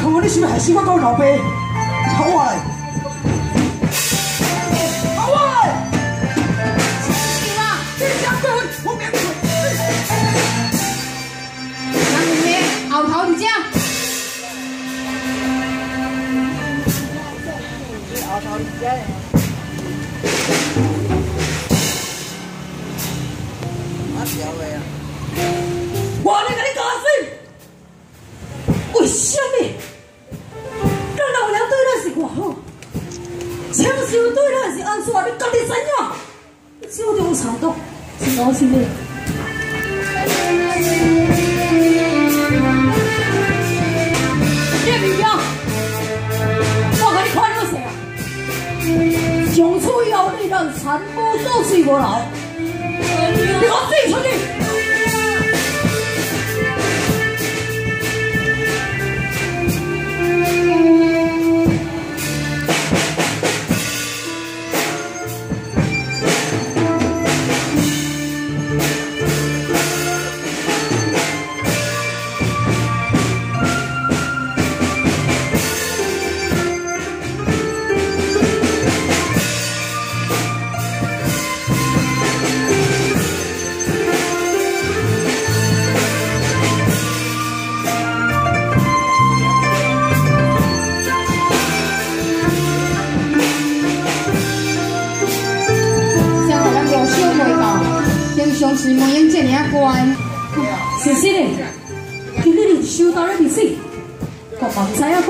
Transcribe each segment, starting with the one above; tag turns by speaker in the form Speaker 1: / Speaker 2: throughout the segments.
Speaker 1: 看我你是不是害死我跟我老爸？好我来！好我来！
Speaker 2: 是吗？
Speaker 1: 你想过我免罪？
Speaker 2: 咱们的后头伫遮。
Speaker 3: 后头伫遮。
Speaker 1: 对咱是安怎？你家己知影？手中藏毒是我是你。叶明阳，我甲你看了谁啊？从此以后，你让全部做水无
Speaker 2: 平常时门用这尔关，
Speaker 1: 是是的，今日你收到了利息，我嘛不知影讲，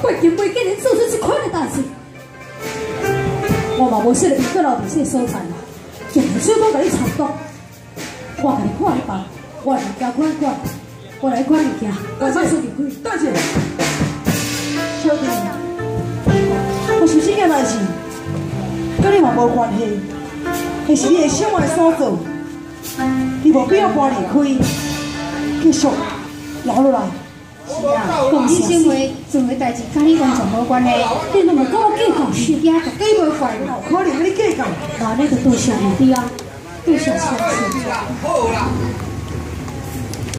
Speaker 1: 会经袂竟然做出这款的代志，我嘛无说你个老伫这所在啦，竟然手都甲你藏毒，我甲你看一办，我来交管管，我来管物件，我卖出入去。大姐，小弟，我是这件代志，跟你嘛无关系，那是你的小爱所做。你无必要搬离开，继续留落来。
Speaker 2: 是啊，讲你生活做诶代志，甲你完全无关系。
Speaker 1: 你若嘛跟我计较，
Speaker 2: 是也绝对无。
Speaker 1: 可能跟你计较，那你就多谢你弟啊，多谢相信。
Speaker 3: 好啦。